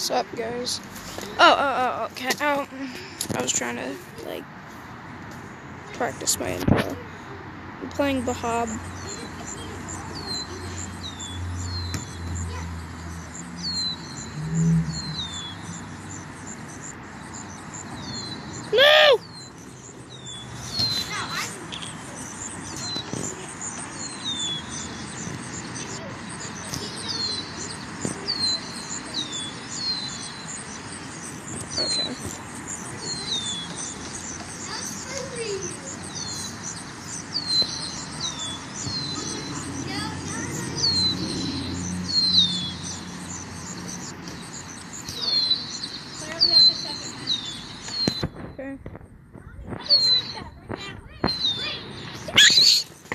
Sup, guys? Oh, oh, oh, oh, okay. Oh, I was trying to like practice my intro. I'm playing bhop. No! Okay.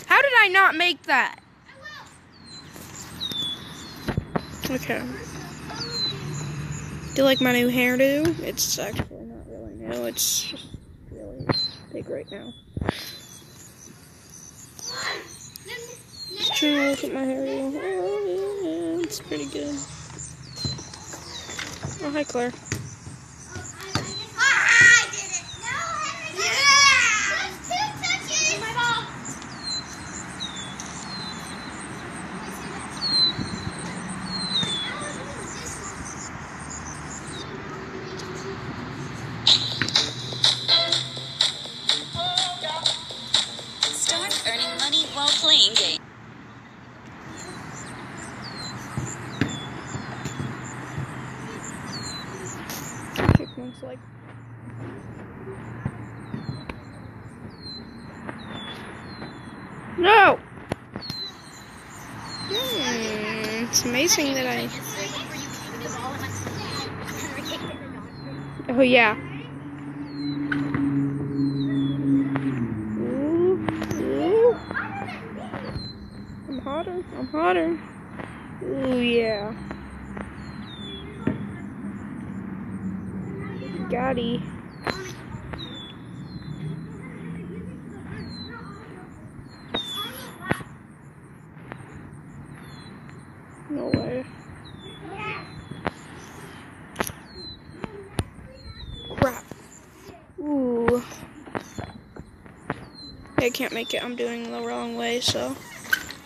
How did I not make that? Okay. Do you like my new hairdo? It's actually not really new. It's just really big right now. Just trying to look at my hairdo. Oh, yeah, it's pretty good. Oh, hi, Claire. Playing. Chipmunks like. No! Hmm, it's amazing that I. Oh, yeah. Hotter. I'm hotter. Ooh, yeah. Gotti. No way. Crap. Ooh. I can't make it. I'm doing the wrong way, so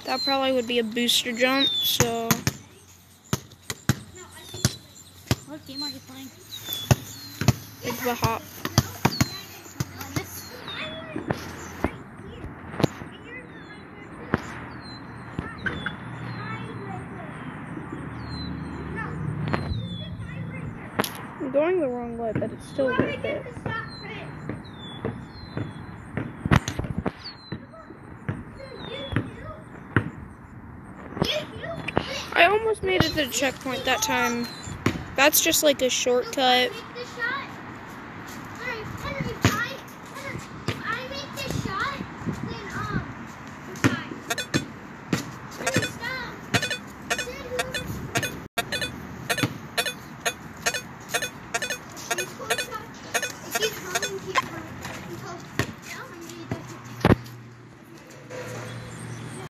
that probably would be a booster jump. So What game are you playing? big a hop. I'm going the wrong way, but it's still worth it. I almost made it to the checkpoint that time. That's just like a shortcut